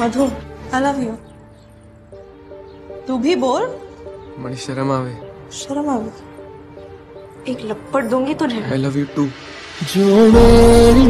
Madhu I love you तू भी बोल। मणि शर्म आवे। शर्म आवे। एक लपट दूँगी तुझे। यू टू जो मेरी